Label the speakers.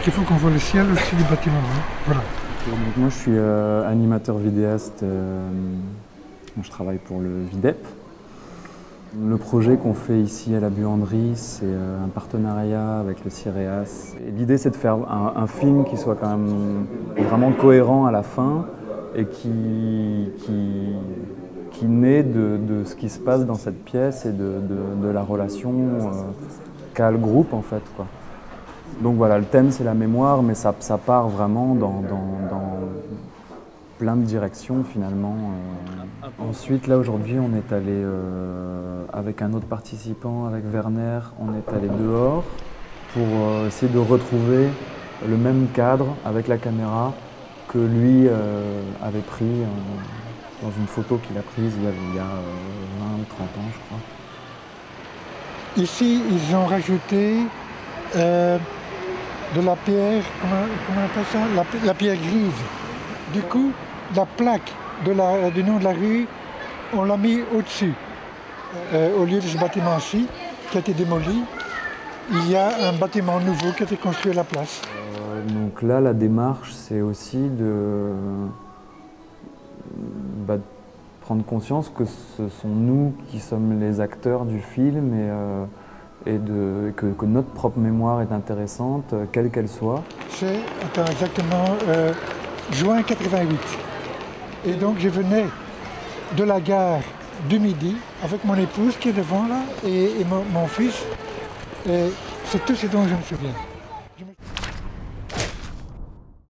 Speaker 1: qu'il faut qu'on voit le ciel au-dessus du bâtiment. hein. Voilà.
Speaker 2: Moi je suis euh, animateur vidéaste, euh, je travaille pour le VIDEP. Le projet qu'on fait ici à la buanderie, c'est euh, un partenariat avec le CIREAS. L'idée c'est de faire un, film qui soit quand même vraiment cohérent à la fin et qui, qui, qui naît de, de ce qui se passe dans cette pièce et de, de- la relation qu'a le groupe en fait. Quoi. Donc voilà, le thème c'est la mémoire, mais ça, ça part vraiment dans, dans- dans plein de directions finalement. euh. Ensuite, là aujourd'hui, on est allé euh, avec un autre participant, avec Werner, on est allé dehors pour euh, essayer de retrouver le même cadre avec la caméra que lui euh, avait pris euh, dans une photo qu'il a prise il y a, il y a, euh, 20 ou 30 ans, je crois.
Speaker 1: Ici, ils ont rajouté euh, de la pierre, comment, on appelle ça la, pi- la pierre grise. Du coup, la plaque de la- du nom de la rue, on l'a mis au-dessus. Euh, au lieu de ce bâtiment-ci, qui a été démoli, il y a un bâtiment nouveau qui a été construit à la place.
Speaker 2: Euh, Donc là, la démarche, c'est aussi de, bah, de prendre conscience que ce sont nous qui sommes les acteurs du film et, euh, et de, que, notre propre mémoire est intéressante, euh, quelle qu'elle soit.
Speaker 1: C'est exactement euh, juin 88. Et donc je venais de la gare du Midi avec mon épouse qui est devant là et, et mon, mon fils. Et c'est tout ce dont je me souviens.